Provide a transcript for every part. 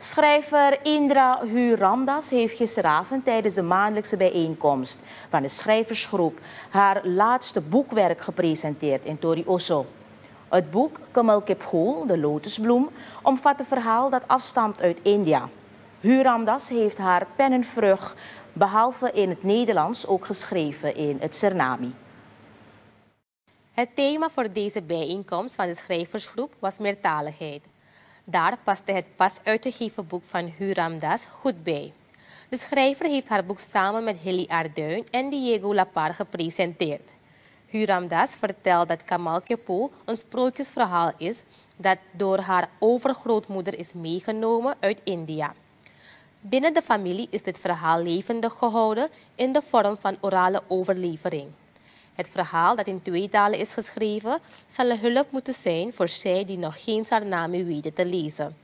Schrijver Indra Huramdas heeft gisteravond tijdens de maandelijkse bijeenkomst van de schrijversgroep haar laatste boekwerk gepresenteerd in Tori Osso. Het boek Kamal Kiphool, de lotusbloem, omvat een verhaal dat afstamt uit India. Huramdas heeft haar pennenvrucht behalve in het Nederlands ook geschreven in het Sernami. Het thema voor deze bijeenkomst van de schrijversgroep was meertaligheid. Daar paste het pas uitgegeven boek van Huram Das goed bij. De schrijver heeft haar boek samen met Hilly Arduin en Diego Lapar gepresenteerd. Huram Das vertelt dat Kamal Kepo een sprookjesverhaal is dat door haar overgrootmoeder is meegenomen uit India. Binnen de familie is dit verhaal levendig gehouden in de vorm van orale overlevering. Het verhaal dat in twee talen is geschreven zal een hulp moeten zijn voor zij die nog geen Sarnami weten te lezen.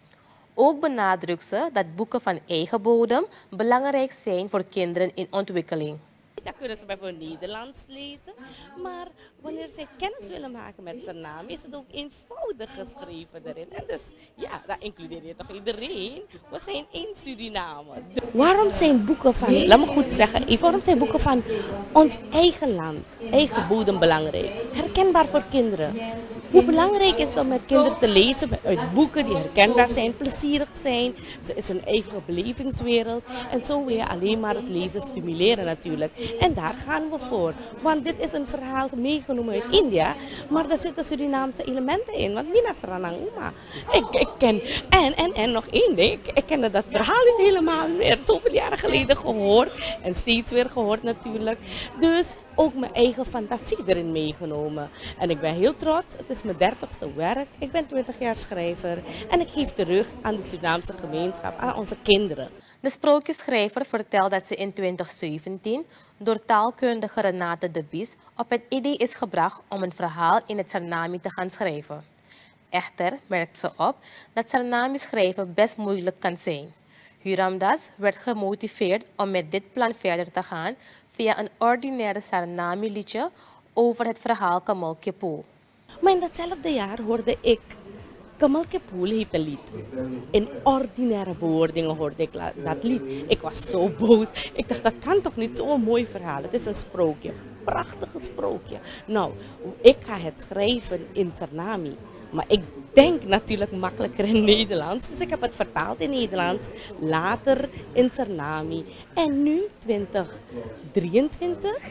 Ook benadrukt ze dat boeken van eigen bodem belangrijk zijn voor kinderen in ontwikkeling. Dan kunnen ze bijvoorbeeld Nederlands lezen. Maar wanneer zij kennis willen maken met zijn naam, is het ook eenvoudig geschreven erin. En dus ja, dat includeer je toch iedereen. We zijn in Suriname. Waarom zijn boeken van, laat me goed zeggen, waarom zijn boeken van ons eigen land, eigen bodem belangrijk? Herkenbaar voor kinderen. Hoe belangrijk is het om met kinderen te lezen uit boeken die herkenbaar zijn, plezierig zijn. Ze is een eigen belevingswereld. En zo wil je alleen maar het lezen stimuleren natuurlijk. En daar gaan we voor. Want dit is een verhaal meegenomen uit India. Maar er zitten Surinaamse elementen in. Want Mina Saranang Uma. Ik, ik ken, en, en, en nog één ding. Ik, ik kende dat verhaal niet helemaal meer. Zoveel jaren geleden gehoord. En steeds weer gehoord natuurlijk. Dus ook mijn eigen fantasie erin meegenomen. En ik ben heel trots. Het is mijn dertigste werk. Ik ben 20 jaar schrijver. En ik geef terug aan de Surinaamse gemeenschap, aan onze kinderen. De sprookjesschrijver vertelt dat ze in 2017 door taalkundige Renate de Bies op het idee is gebracht om een verhaal in het Sarnami te gaan schrijven. Echter merkt ze op dat Sarnami schrijven best moeilijk kan zijn. Huramdas werd gemotiveerd om met dit plan verder te gaan via een ordinaire Sarnami-liedje over het verhaal Kamal Kepoel. Maar in datzelfde jaar hoorde ik Kamal Kepoel heeft een lied. In ordinaire bewoordingen hoorde ik dat lied. Ik was zo boos. Ik dacht, dat kan toch niet zo'n mooi verhaal. Het is een sprookje. Prachtig sprookje. Nou, ik ga het schrijven in Sarnami. Maar ik denk natuurlijk makkelijker in Nederlands. Dus ik heb het vertaald in Nederlands. Later in Sarnami. En nu, 2023,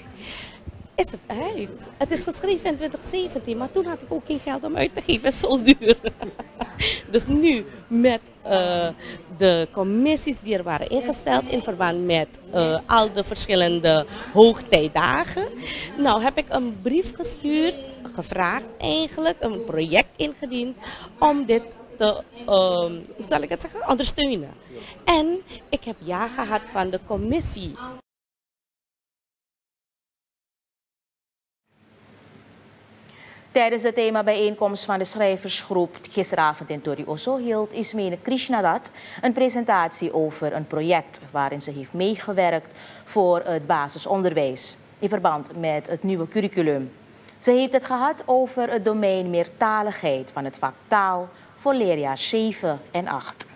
is het uit. Het is geschreven in 2017, maar toen had ik ook geen geld om uit te geven. Het is zo duur. dus nu met uh, de commissies die er waren ingesteld in verband met uh, al de verschillende hoogtijdagen. Nou heb ik een brief gestuurd gevraagd eigenlijk, een project ingediend om dit te, uh, zal ik het zeggen, ondersteunen. En ik heb ja gehad van de commissie Tijdens de themabijeenkomst van de schrijversgroep gisteravond in Tori Osso hield Ismene Krishnadat een presentatie over een project waarin ze heeft meegewerkt voor het basisonderwijs in verband met het nieuwe curriculum. Ze heeft het gehad over het domein meertaligheid van het vak taal voor leerjaar 7 en 8.